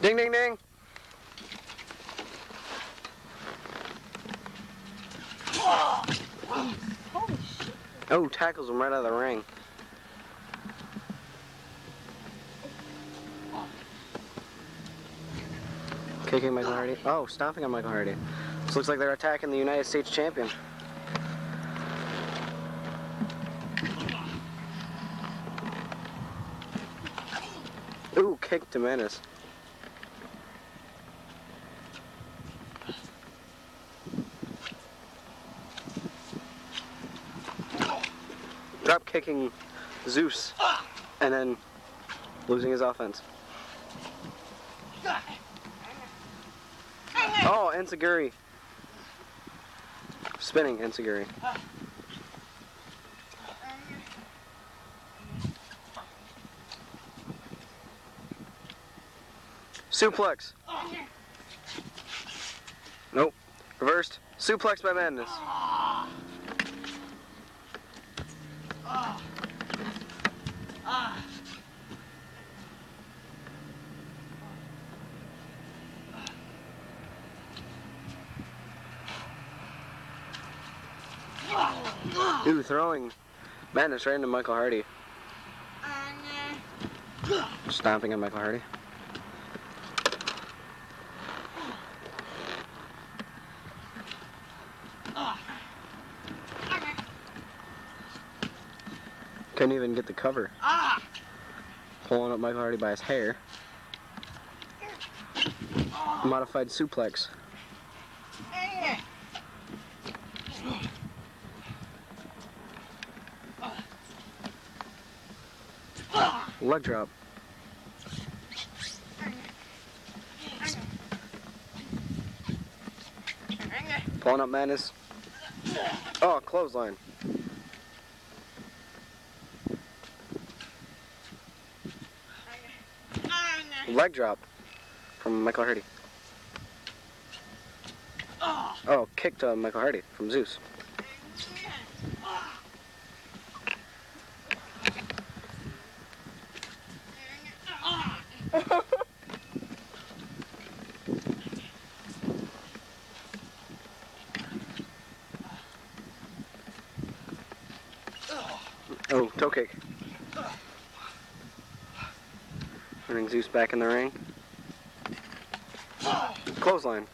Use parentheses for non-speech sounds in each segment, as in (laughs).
Ding, ding, ding. Oh, tackles him right out of the ring. Kicking Michael Hardy. Oh, stomping on Michael Hardy. This looks like they're attacking the United States champion. Ooh, kick to Menace. Drop kicking Zeus and then losing his offense. Oh, Enziguri. Spinning Enziguri. Suplex. Nope. Reversed. Suplex by Madness. Ooh, throwing Madness right into Michael Hardy. Uh, Stomping on Michael Hardy. Couldn't even get the cover. Pulling up Michael Hardy by his hair. Modified suplex. Leg drop. Pulling up Madness. Oh, clothesline. Leg drop from Michael Hardy. Ah. Oh, kick to Michael Hardy from Zeus. Oh, toe kick. Zeus back in the ring. Clothesline.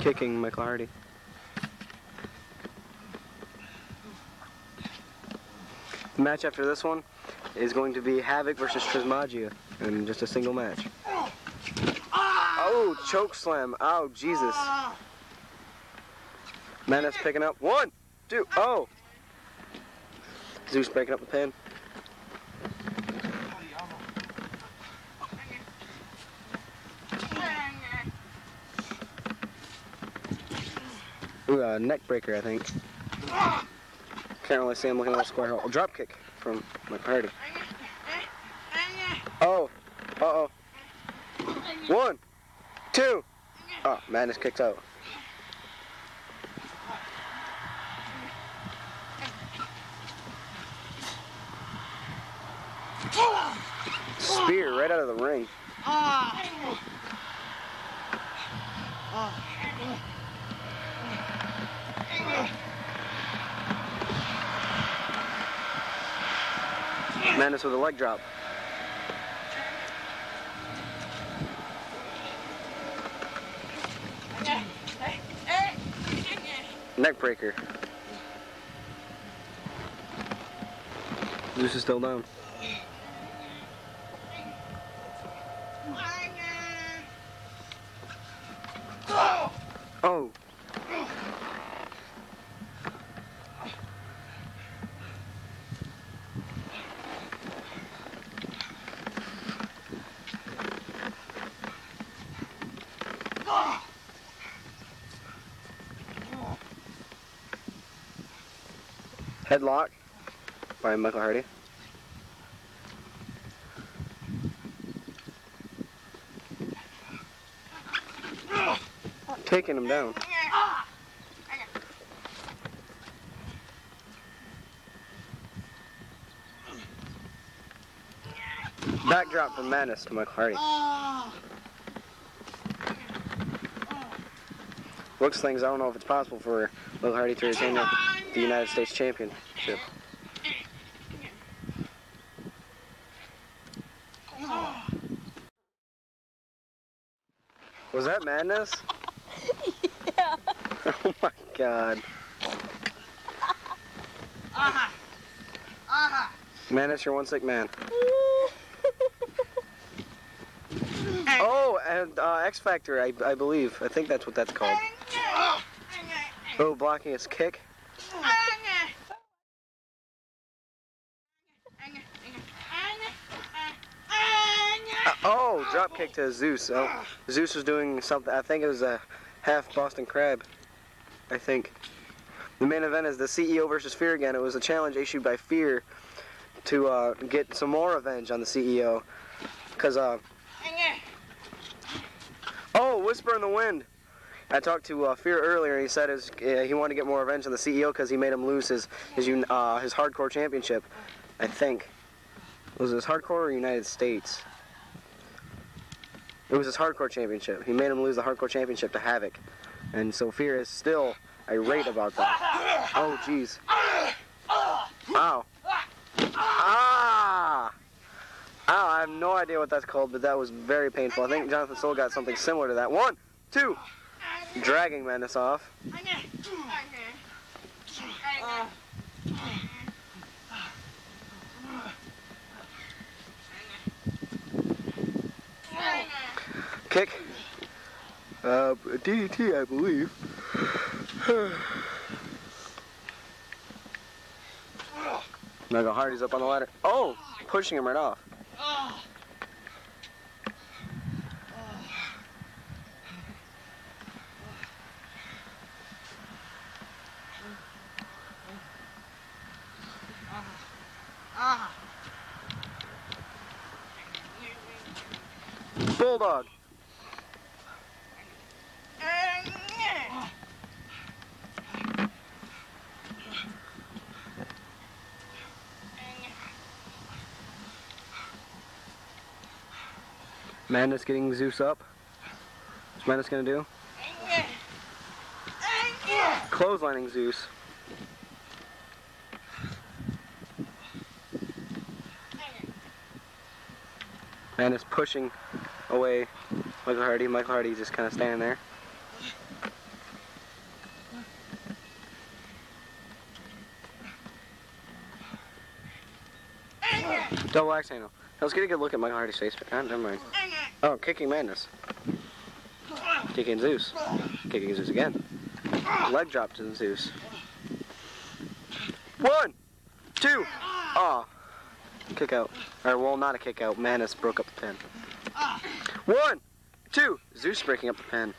Kicking Michael The match after this one is going to be Havoc versus Trismagia in just a single match. Oh, choke slam. Oh, Jesus. Madness picking up. One, two, oh. Zeus breaking up the pin. Ooh, uh, neck breaker, I think. Can't really see him looking at the square hole. Drop kick from my party. Oh, uh oh. One, two. Oh, Madness kicked out. Spear right out of the ring. Madness with a leg drop. Neck breaker. Zeus is still down. Headlock by Michael Hardy. Taking him down. Backdrop from Madness to Michael Hardy. Looks things, I don't know if it's possible for Michael Hardy to retain that the United States Championship. Was that Madness? Yeah. (laughs) Oh my god. Uh-huh. Uh-huh. Madness, you're one sick man. (laughs) Oh, and uh, X Factor, I, I believe. I think that's what that's called. (laughs) Oh, blocking his kick. Uh, oh, drop kick to Zeus. Oh, Zeus was doing something. I think it was a half Boston Crab. I think. The main event is the CEO versus Fear again. It was a challenge issued by Fear to uh, get some more revenge on the CEO. Because, uh, oh, Whisper in the Wind. I talked to uh, Fear earlier, and he said his, uh, he wanted to get more revenge on the CEO because he made him lose his his, uh, his hardcore championship. I think. Was his hardcore or United States? It was his hardcore championship. He made him lose the hardcore championship to Havoc. And so Fear is still irate about that. Oh, jeez. Ow. Ah! Ow, I have no idea what that's called, but that was very painful. I think Jonathan Soul got something similar to that. One, two. Dragging Madness off. Kick. Uh, DDT, I believe. (sighs) Michael Hardy's up on the ladder. Oh, pushing him right off. Bulldog. Madness getting Zeus up. What's Madness gonna do? Clotheslining Zeus. Madness pushing away Michael Hardy. Michael Hardy just kind of standing there. Double axe handle. Let's get a good look at Michael Hardy's face. but- ah, never mind. Oh, kicking Madness. Kicking Zeus. Kicking Zeus again. Leg drop to Zeus. One, two. Oh, kick out. Or well, not a kick out. Madness broke up the pin. One, two. Zeus breaking up the pen.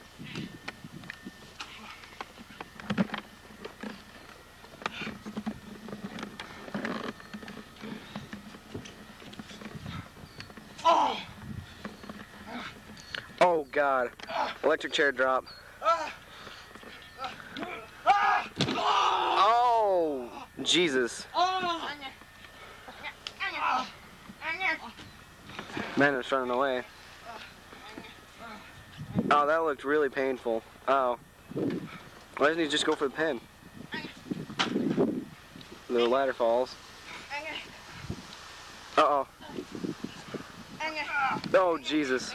Oh God. Electric chair drop. Oh, Jesus. Man is running away. Oh, that looked really painful. Oh. Why doesn't he just go for the pin? The ladder falls. Uh-oh. Oh, Jesus.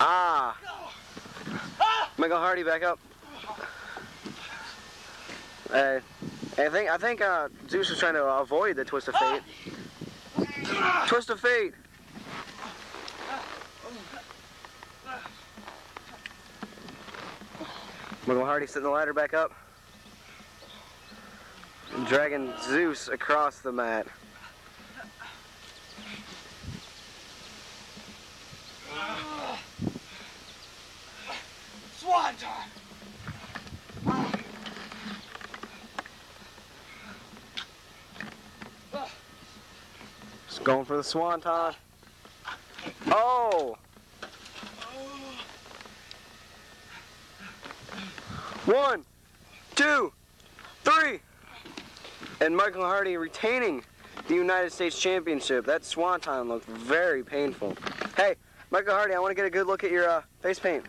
Ah. Michael Hardy back up. I think I think uh, Zeus was trying to avoid the twist of fate. Twist of fate. Michael Hardy setting the ladder back up. Dragging Zeus across the mat. Swanton! Just going for the swanton. Oh! One, two, three. And Michael Hardy retaining the United States Championship. That swanton looked very painful. Hey, Michael Hardy, I want to get a good look at your uh, face paint.